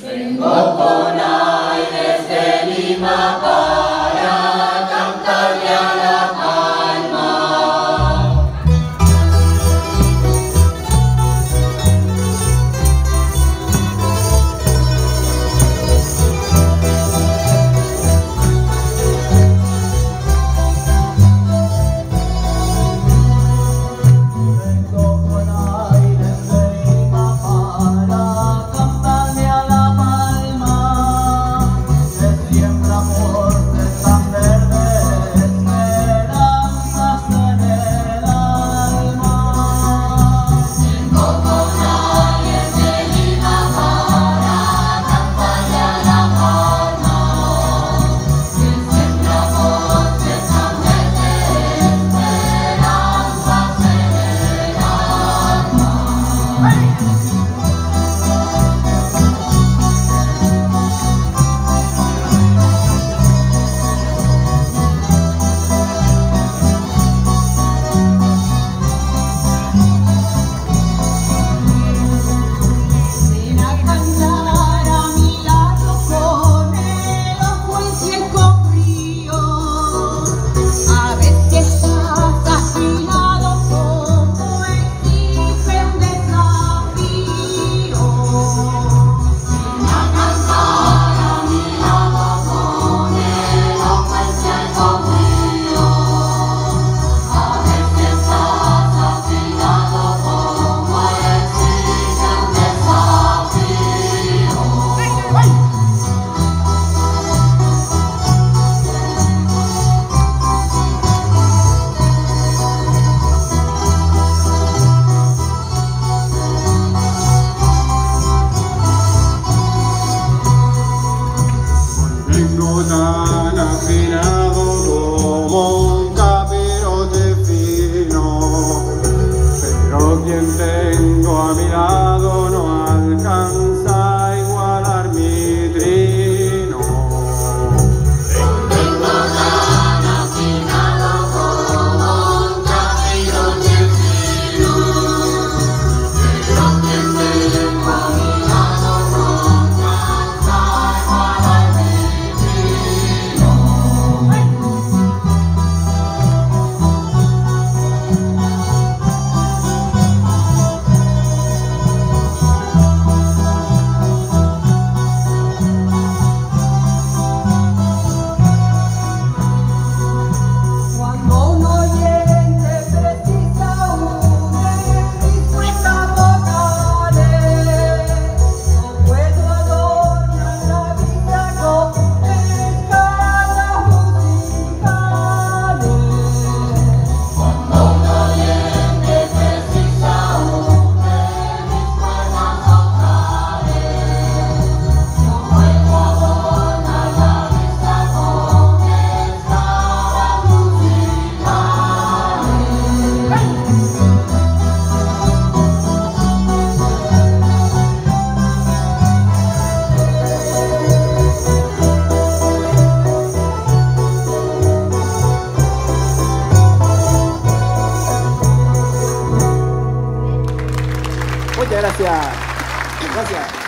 Bring Boko now. Gracias. Gracias.